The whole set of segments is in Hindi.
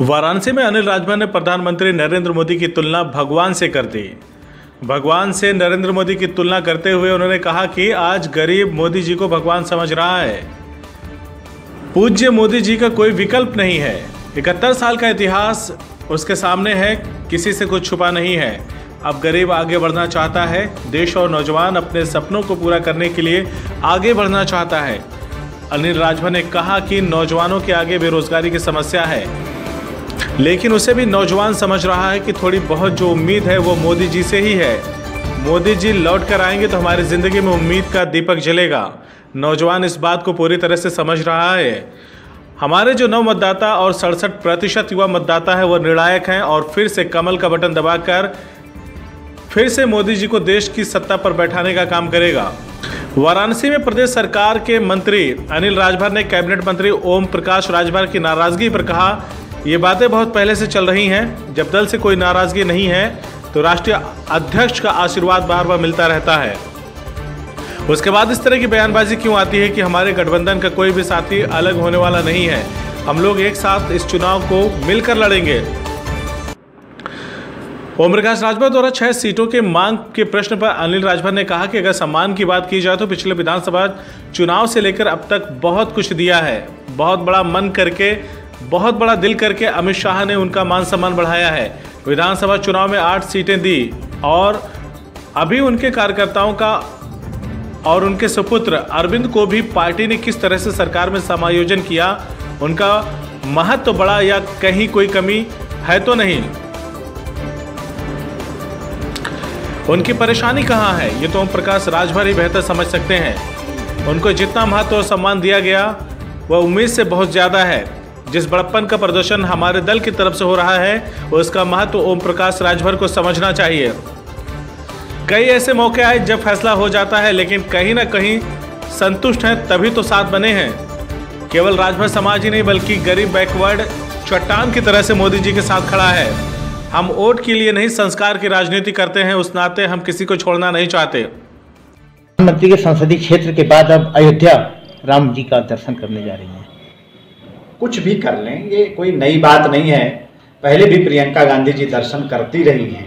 वाराणसी में अनिल राजभर ने प्रधानमंत्री नरेंद्र मोदी की तुलना भगवान से कर दी। भगवान से नरेंद्र मोदी की तुलना करते हुए उन्होंने कहा कि आज गरीब मोदी जी को भगवान समझ रहा है। पूज्य मोदी जी का कोई विकल्प नहीं है। इकहत्तर साल का इतिहास उसके सामने है, किसी से कुछ छुपा नहीं है। अब गरीब आगे बढ़ना चाहता है, देश और नौजवान अपने सपनों को पूरा करने के लिए आगे बढ़ना चाहता है। अनिल राजभर ने कहा कि नौजवानों के आगे बेरोजगारी की समस्या है। लेकिन उसे भी नौजवान समझ रहा है कि थोड़ी बहुत जो उम्मीद है वो मोदी जी से ही है। मोदी जी लौट कर आएँगे तो हमारी ज़िंदगी में उम्मीद का दीपक जलेगा। नौजवान इस बात को पूरी तरह से समझ रहा है। हमारे जो नव मतदाता और सड़सठ प्रतिशत युवा मतदाता है वो निर्णायक हैं और फिर से कमल का बटन दबाकर फिर से मोदी जी को देश की सत्ता पर बैठाने का काम करेगा। वाराणसी में प्रदेश सरकार के मंत्री अनिल राजभर ने कैबिनेट मंत्री ओम प्रकाश राजभर की नाराज़गी पर कहा ये बातें बहुत पहले से चल रही हैं। जब दल से कोई नाराज़गी नहीं है तो राष्ट्रीय अध्यक्ष का आशीर्वाद बार बार मिलता रहता है। उसके बाद इस तरह की बयानबाजी क्यों आती है कि हमारे गठबंधन का कोई भी साथी अलग होने वाला नहीं है? हम लोग एक साथ इस चुनाव को मिलकर लड़ेंगे। ओम प्रकाश राजभर द्वारा छह सीटों के मांग के प्रश्न पर अनिल राजभर ने कहा कि अगर सम्मान की बात की जाए तो पिछले विधानसभा चुनाव से लेकर अब तक बहुत कुछ दिया है। बहुत बड़ा मन करके बहुत बड़ा दिल करके अमित शाह ने उनका मान सम्मान बढ़ाया है। विधानसभा चुनाव में आठ सीटें दी और अभी उनके कार्यकर्ताओं का और उनके सुपुत्र अरविंद को भी पार्टी ने किस तरह से सरकार में समायोजन किया, उनका महत्व तो बड़ा या कहीं कोई कमी है तो नहीं। उनकी परेशानी कहाँ है, ये तो ओम प्रकाश राजभर ही बेहतर समझ सकते हैं। उनको जितना महत्व और सम्मान दिया गया, वह उम्मीद से बहुत ज़्यादा है। जिस बड़प्पन का प्रदर्शन हमारे दल की तरफ़ से हो रहा है उसका महत्व ओम प्रकाश राजभर को समझना चाहिए। कई ऐसे मौके आए जब फैसला हो जाता है, लेकिन कहीं ना कहीं संतुष्ट हैं तभी तो साथ बने हैं। केवल राजभर समाज ही नहीं, बल्कि गरीब बैकवर्ड चट्टान की तरह से मोदी जी के साथ खड़ा है। हम वोट के लिए नहीं, संस्कार की राजनीति करते हैं, उस नाते हम किसी को छोड़ना नहीं चाहते। प्रधानमंत्री के संसदीय क्षेत्र के बाद अब अयोध्या राम जी का दर्शन करने जा रही हैं। कुछ भी कर लें ये कोई नई बात नहीं है। पहले भी प्रियंका गांधी जी दर्शन करती रही हैं।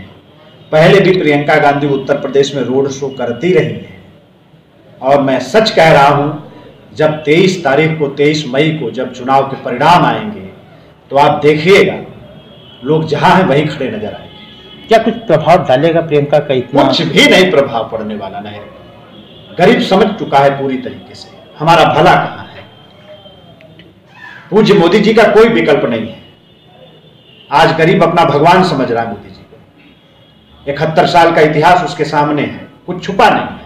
पहले भी प्रियंका गांधी उत्तर प्रदेश में रोड शो करती रही हैं। और मैं सच कह रहा हूँ जब 23 तारीख को 23 मई को जब चुनाव के परिणाम आएँगे तो आप देखिएगा लोग जहाँ हैं वहीं खड़े नज़र आएँगे। क्या कुछ प्रभाव डालेगा प्रियंका का इतना? कुछ भी नहीं प्रभाव पड़ने वाला नहीं। गरीब समझ चुका है पूरी तरीके से। हमारा भला कहाँ है? पूज्य मोदी जी का कोई विकल्प नहीं है। आज गरीब अपना भगवान समझ रहा है मोदी जी को। इकहत्तर साल का इतिहास उसके सामने है कुछ छुपा नहीं है।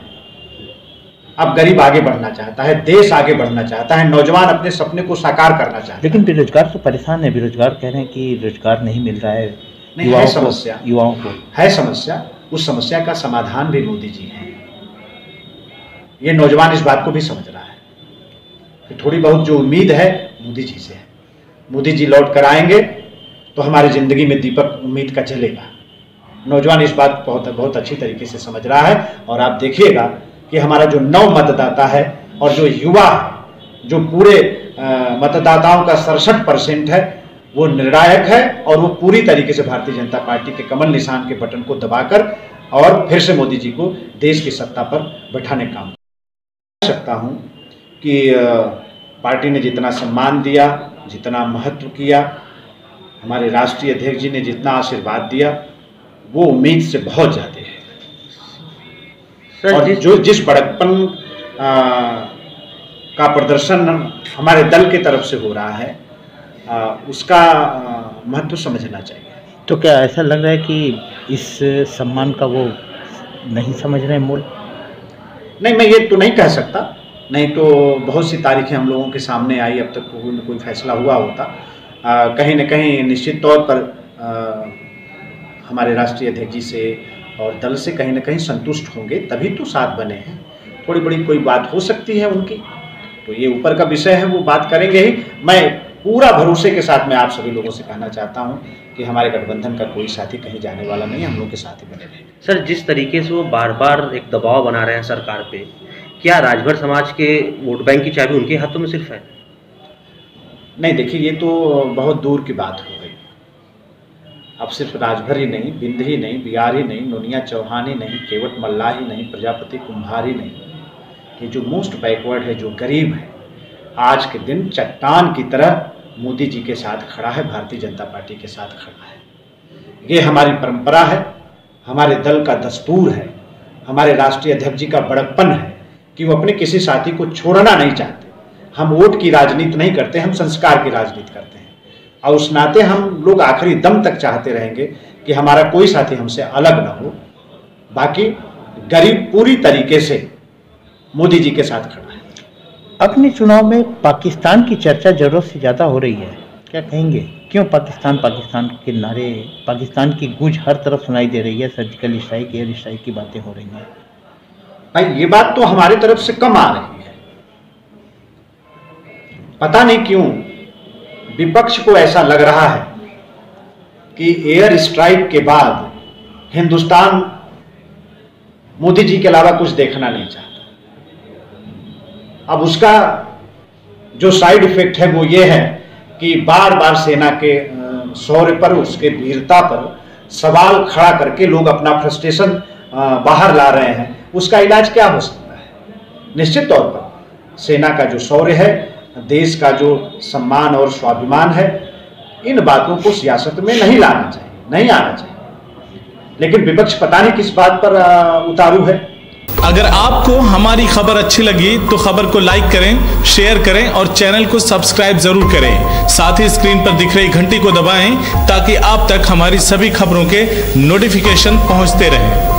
अब गरीब आगे बढ़ना चाहता है देश आगे बढ़ना चाहता है नौजवान अपने सपने को साकार करना चाहता है। लेकिन बेरोजगार तो परेशान है बेरोजगार कह रहे हैं कि रोज़गार नहीं मिल रहा है नहीं है समस्या। युवाओं को। है समस्या उस समस्या का समाधान भी मोदी जी है। ये नौजवान इस बात को भी समझ रहा है कि थोड़ी बहुत जो उम्मीद है मोदी जी से है। मोदी जी लौट कर आएँगे तो हमारी ज़िंदगी में दीपक उम्मीद का जलेगा। नौजवान इस बात बहुत बहुत अच्छी तरीके से समझ रहा है और आप देखिएगा कि हमारा जो नव मतदाता है और जो युवा जो पूरे मतदाताओं का सड़सठ परसेंट है, वो निर्णायक है और वो पूरी तरीके से भारतीय जनता पार्टी के कमल निशान के बटन को दबाकर और फिर से मोदी जी को देश की सत्ता पर बैठाने का काम सकता हूँ कि पार्टी ने जितना सम्मान दिया जितना महत्व किया हमारे राष्ट्रीय अध्यक्ष जी ने जितना आशीर्वाद दिया वो उम्मीद से बहुत ज़्यादा है। और जो। जिस बड़कपन का प्रदर्शन हमारे दल की तरफ़ से हो रहा है अ, उसका महत्व समझना चाहिए। तो क्या ऐसा लग रहा है कि इस सम्मान का वो नहीं समझ रहे मूल? नहीं मैं ये तो नहीं कह सकता। नहीं तो बहुत सी तारीखें हम लोगों के सामने आई अब तक कोई न कोई फैसला हुआ होता। अ, कहीं न कहीं निश्चित तौर पर अ, हमारे राष्ट्रीय अध्यक्ष जी से और दल से कहीं ना कहीं संतुष्ट होंगे तभी तो साथ बने हैं। थोड़ी बड़ी कोई बात हो सकती है उनकी तो ये ऊपर का विषय है वो बात करेंगे ही। मैं पूरा भरोसे के साथ मैं आप सभी लोगों से कहना चाहता हूँ कि हमारे गठबंधन का कोई साथी कहीं जाने वाला नहीं हम लोग के साथ ही बने रहेंगे। सर जिस तरीके से वो बार बार एक दबाव बना रहे हैं सरकार पे क्या राजभर समाज के वोट बैंक की चाबी उनके हाथों में सिर्फ़ है? नहीं, देखिए, ये तो बहुत दूर की बात हो गई। अब सिर्फ़ राजभर ही नहीं, बिंद ही नहीं, बिहार ही नहीं, नोनिया चौहान ही नहीं, केवट मल्ला ही नहीं, प्रजापति कुंभार ही नहीं। ये जो मोस्ट बैकवर्ड है, जो गरीब है, आज के दिन चट्टान की तरह मोदी जी के साथ खड़ा है, भारतीय जनता पार्टी के साथ खड़ा है। ये हमारी परंपरा है, हमारे दल का दस्तूर है, हमारे राष्ट्रीय अध्यक्ष जी का बड़प्पन है कि वो अपने किसी साथी को छोड़ना नहीं चाहते। हम वोट की राजनीति नहीं करते, हम संस्कार की राजनीति करते हैं। और उस नाते हम लोग आखिरी दम तक चाहते रहेंगे कि हमारा कोई साथी हमसे अलग ना हो। बाकी गरीब पूरी तरीके से मोदी जी के साथ खड़ा है। अपने चुनाव में पाकिस्तान की चर्चा ज़रूरत से ज़्यादा हो रही है। क्या कहेंगे? क्यों पाकिस्तान पाकिस्तान के नारे, पाकिस्तान की गूंज हर तरफ़ सुनाई दे रही है? सर्जिकल स्ट्राइक, एयर स्ट्राइक की बातें हो रही हैं। भाई, ये बात तो हमारी तरफ़ से कम आ रही है। पता नहीं क्यों विपक्ष को ऐसा लग रहा है कि एयर स्ट्राइक के बाद हिंदुस्तान मोदी जी के अलावा कुछ देखना नहीं चाहता। अब उसका जो साइड इफ़ेक्ट है वो ये है कि बार बार सेना के शौर्य पर, उसके वीरता पर सवाल खड़ा करके लोग अपना फ्रस्ट्रेशन बाहर ला रहे हैं। उसका इलाज क्या हो सकता है? निश्चित तौर पर सेना का जो शौर्य है, देश का जो सम्मान और स्वाभिमान है, इन बातों को सियासत में नहीं लाना चाहिए, नहीं आना चाहिए। लेकिन विपक्ष पता नहीं किस बात पर उतारू है। अगर आपको हमारी खबर अच्छी लगी तो खबर को लाइक करें, शेयर करें और चैनल को सब्सक्राइब ज़रूर करें। साथ ही स्क्रीन पर दिख रही घंटी को दबाएँ, ताकि आप तक हमारी सभी खबरों के नोटिफिकेशन पहुँचते रहें।